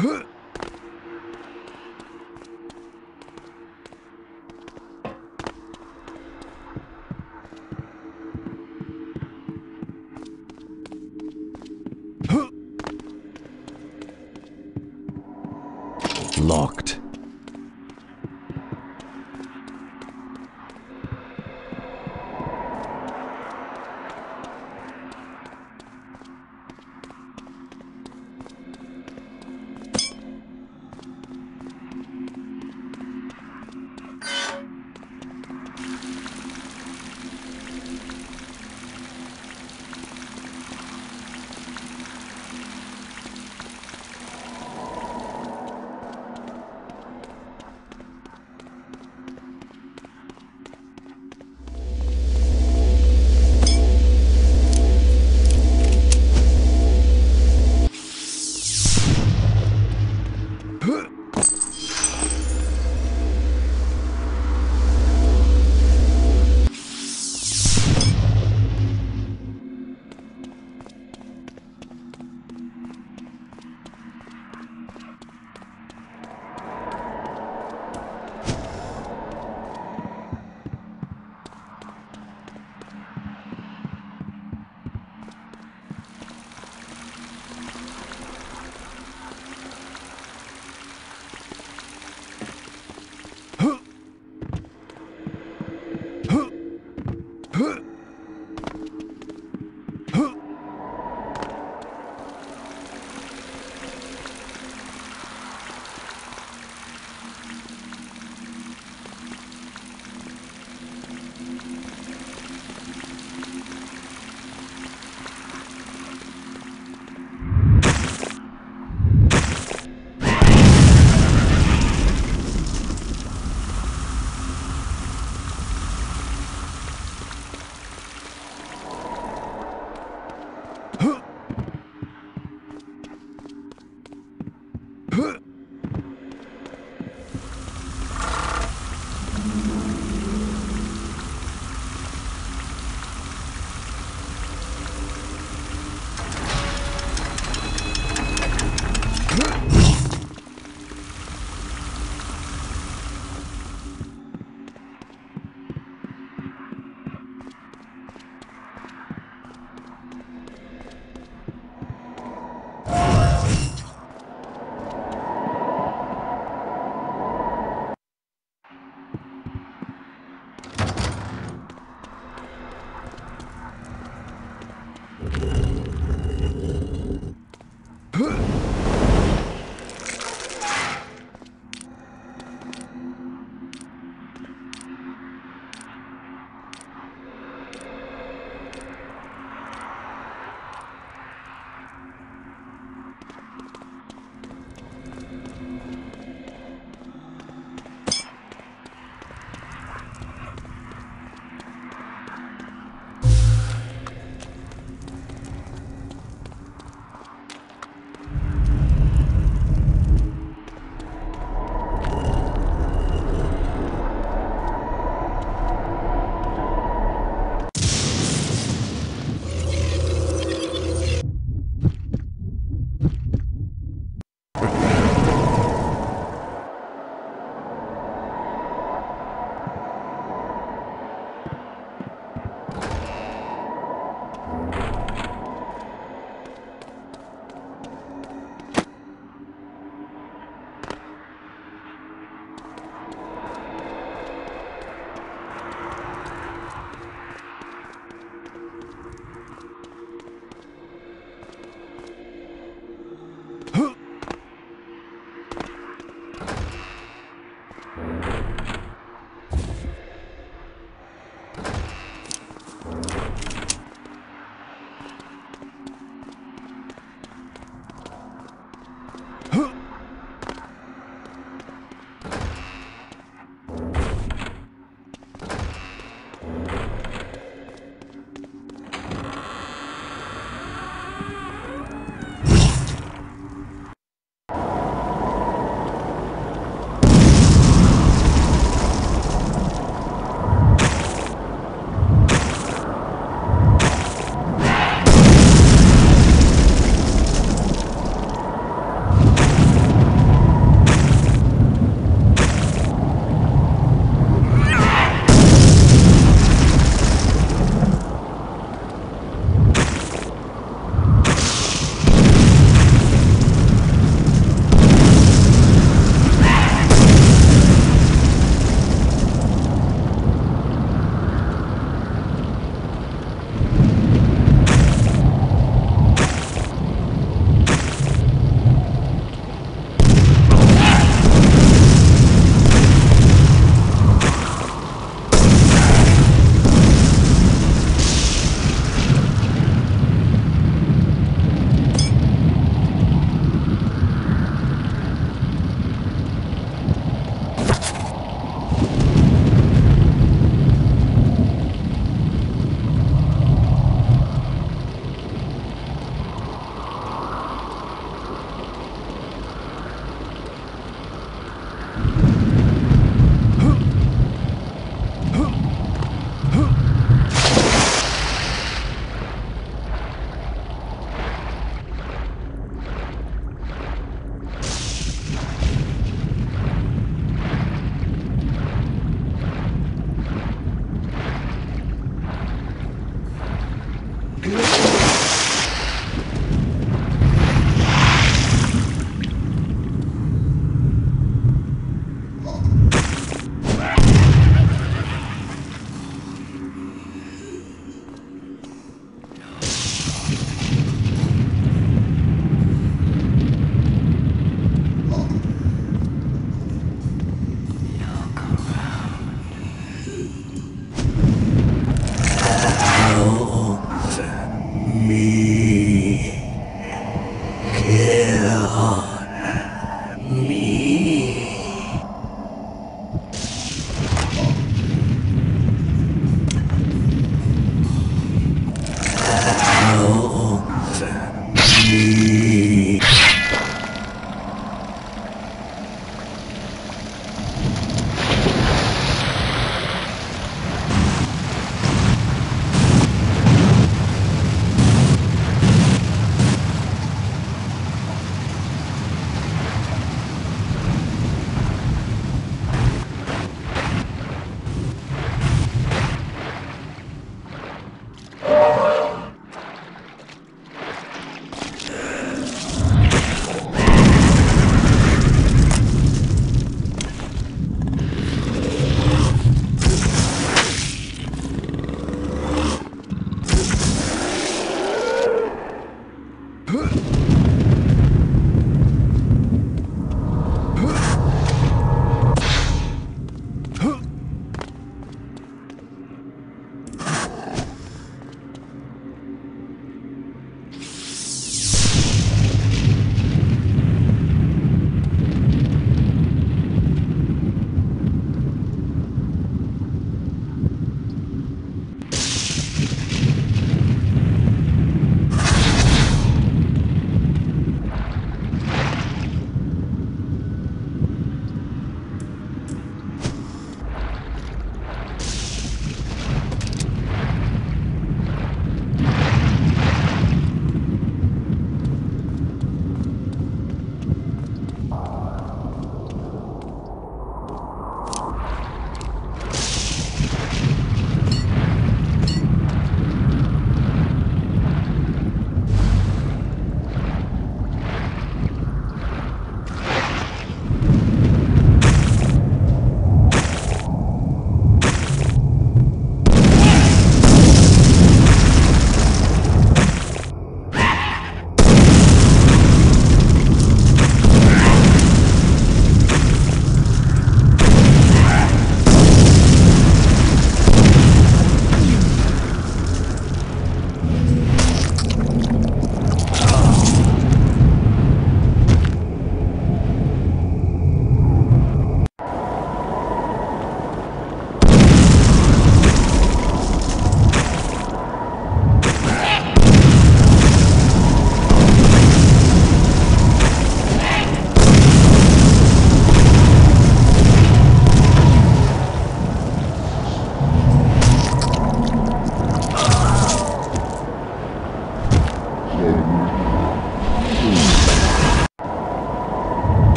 Huh?